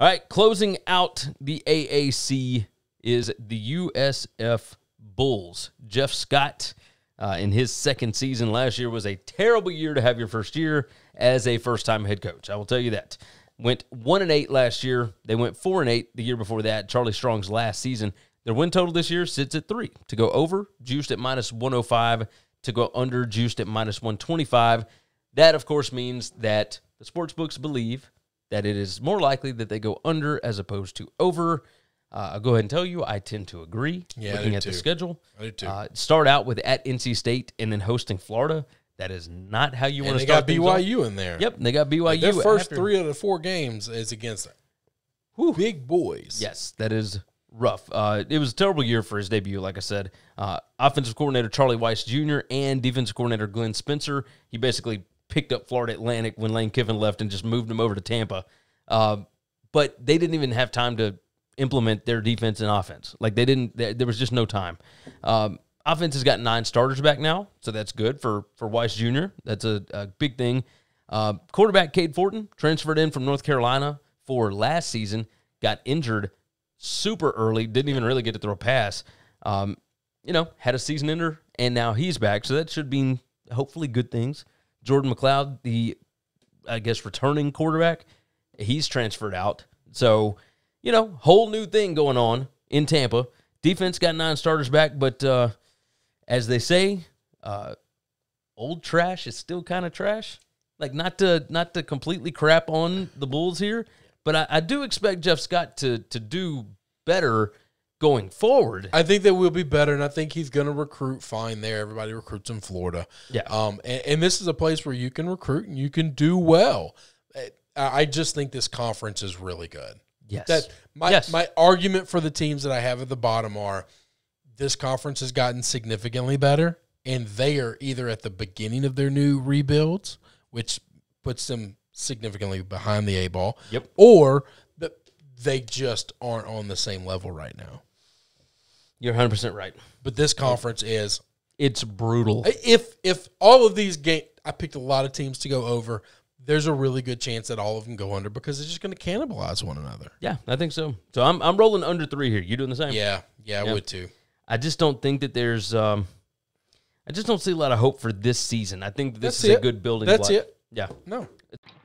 All right, closing out the AAC is the USF Bulls. Jeff Scott, uh, in his second season last year, was a terrible year to have your first year as a first time head coach. I will tell you that. Went one and eight last year. They went four and eight the year before that. Charlie Strong's last season. Their win total this year sits at three. To go over, juiced at minus 105. To go under, juiced at minus 125. That, of course, means that the sports books believe that it is more likely that they go under as opposed to over. Uh, I'll go ahead and tell you, I tend to agree. Yeah, looking at the schedule, I do too. Uh, start out with at NC State and then hosting Florida. That is not how you want to they start got things off. BYU in there. Yep, they got BYU. Their first after- three of the four games is against big boys. Yes, that is rough. Uh, it was a terrible year for his debut, like I said. Uh, offensive coordinator Charlie Weis Jr. and defensive coordinator Glenn Spencer. He basically picked up Florida Atlantic when Lane Kiffin left and just moved him over to Tampa. Uh, but they didn't even have time to implement their defense and offense. Like they didn't. There, there was just no time. Um, offense has got nine starters back now, so that's good for for Weis Jr. That's a, a big thing. Uh, quarterback Cade Fortin transferred in from North Carolina for last season. Got injured super early. Didn't even really get to throw a pass. Um, you know, had a season ender, and now he's back. So that should mean hopefully good things. Jordan McLeod, the I guess returning quarterback, he's transferred out. So, you know, whole new thing going on in Tampa. Defense got nine starters back, but uh, as they say, uh, old trash is still kind of trash. Like not to not to completely crap on the Bulls here, but I, I do expect Jeff Scott to to do better going forward. I think that we'll be better, and I think he's going to recruit fine there. Everybody recruits in Florida. Yeah. Um, and, and this is a place where you can recruit and you can do well. I just think this conference is really good. yes. That my Yes. my argument for the teams that I have at the bottom are this conference has gotten significantly better, and they are either at the beginning of their new rebuilds, which puts them significantly behind the A ball. Yep. Or that they just aren't on the same level right now. You're 100% right. But this conference is It's brutal. if if all of these game I picked a lot of teams to go over. There's a really good chance that all of them go under because it's just going to cannibalize one another. Yeah, I think so. So I'm I'm rolling under 3 here. You doing the same? Yeah, yeah, I Yeah. would too. I just don't think that there's um I just don't see a lot of hope for this season. I think this That's is it. a good building That's block. it. Yeah. No,